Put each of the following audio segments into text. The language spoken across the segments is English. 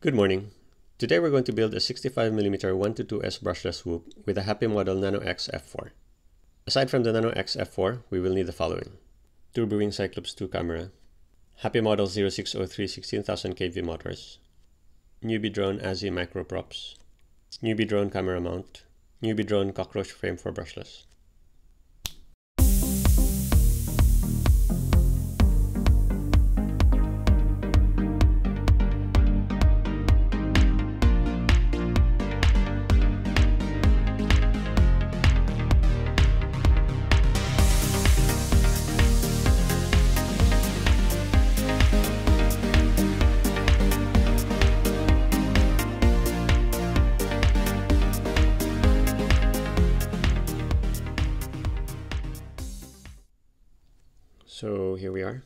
Good morning. Today we're going to build a 65mm 1-2S brushless whoop with a Happymodel Nano X F4. Aside from the Nano X F4, we will need the following. Turbo Wing Cyclops 2 camera, Happymodel 0603 16,000 kV motors, NewBeeDrone ASI micro props, NewBeeDrone camera mount, NewBeeDrone cockroach frame for brushless. So here we are.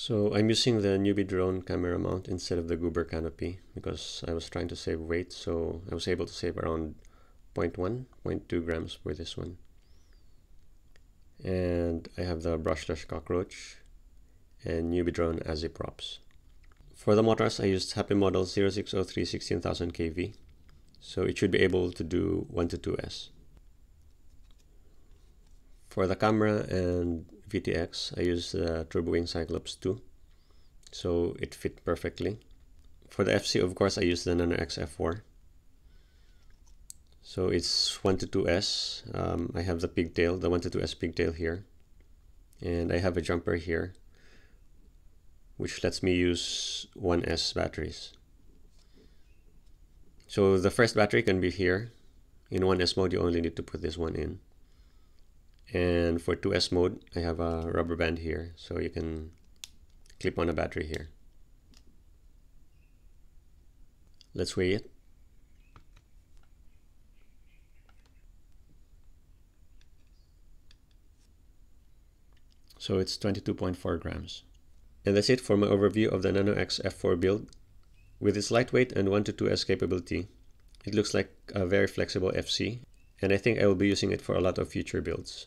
So I'm using the NewBeeDrone camera mount instead of the Goober canopy because I was trying to save weight so I was able to save around 0.1, 0.2 grams for this one. And I have the brushless cockroach and NewBeeDrone ASI props. For the motors I used Happymodel 0603 16000 kV so it should be able to do 1 to 2S. For the camera and VTX, I use the Turbo Wing Cyclops 2, so it fit perfectly. For the FC, of course, I use the Nano X F4. So it's 1 to 2S. Um, I have the pigtail, the 1 to 2S pigtail here. And I have a jumper here, which lets me use 1S batteries. So the first battery can be here. In 1S mode, you only need to put this one in. And for 2S mode, I have a rubber band here, so you can clip on a battery here. Let's weigh it. So it's 22.4 grams. And that's it for my overview of the Nano X F4 build. With its lightweight and 1 to 2S capability, it looks like a very flexible FC, and I think I will be using it for a lot of future builds.